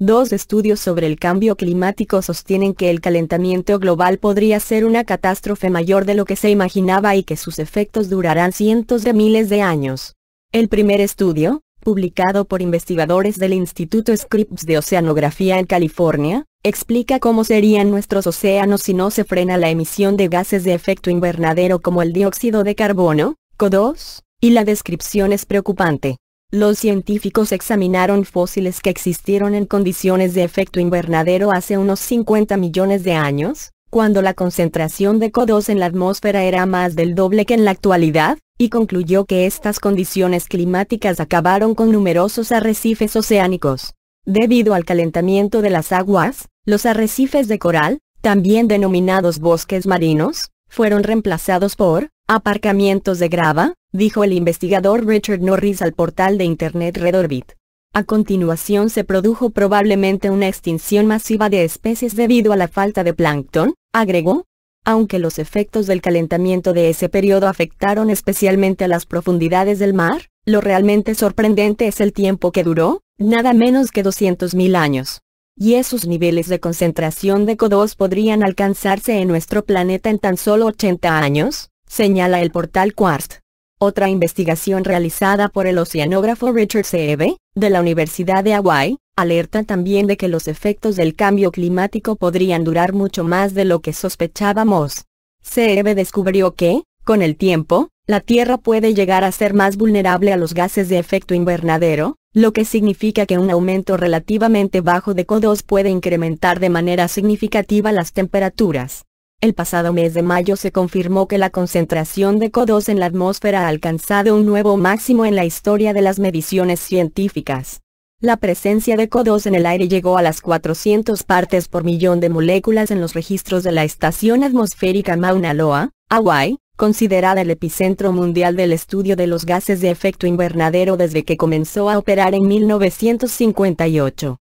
Dos estudios sobre el cambio climático sostienen que el calentamiento global podría ser una catástrofe mayor de lo que se imaginaba y que sus efectos durarán cientos de miles de años. El primer estudio, publicado por investigadores del Instituto Scripps de Oceanografía en California, explica cómo serían nuestros océanos si no se frena la emisión de gases de efecto invernadero como el dióxido de carbono, CO2, y la descripción es preocupante. Los científicos examinaron fósiles que existieron en condiciones de efecto invernadero hace unos 50 millones de años, cuando la concentración de CO2 en la atmósfera era más del doble que en la actualidad, y concluyó que estas condiciones climáticas acabaron con numerosos arrecifes oceánicos. Debido al calentamiento de las aguas, los arrecifes de coral, también denominados bosques marinos, fueron reemplazados por aparcamientos de grava, dijo el investigador Richard Norris al portal de Internet Redorbit. A continuación se produjo probablemente una extinción masiva de especies debido a la falta de plancton, agregó. Aunque los efectos del calentamiento de ese periodo afectaron especialmente a las profundidades del mar, lo realmente sorprendente es el tiempo que duró, nada menos que 200.000 años. Y esos niveles de concentración de CO2 podrían alcanzarse en nuestro planeta en tan solo 80 años, señala el portal Quartz. Otra investigación realizada por el oceanógrafo Richard Seebe, de la Universidad de Hawaii, alerta también de que los efectos del cambio climático podrían durar mucho más de lo que sospechábamos. Seebe descubrió que, con el tiempo, la Tierra puede llegar a ser más vulnerable a los gases de efecto invernadero, lo que significa que un aumento relativamente bajo de CO2 puede incrementar de manera significativa las temperaturas. El pasado mes de mayo se confirmó que la concentración de CO2 en la atmósfera ha alcanzado un nuevo máximo en la historia de las mediciones científicas. La presencia de CO2 en el aire llegó a las 400 partes por millón de moléculas en los registros de la Estación Atmosférica Mauna Loa, Hawaii, considerada el epicentro mundial del estudio de los gases de efecto invernadero desde que comenzó a operar en 1958.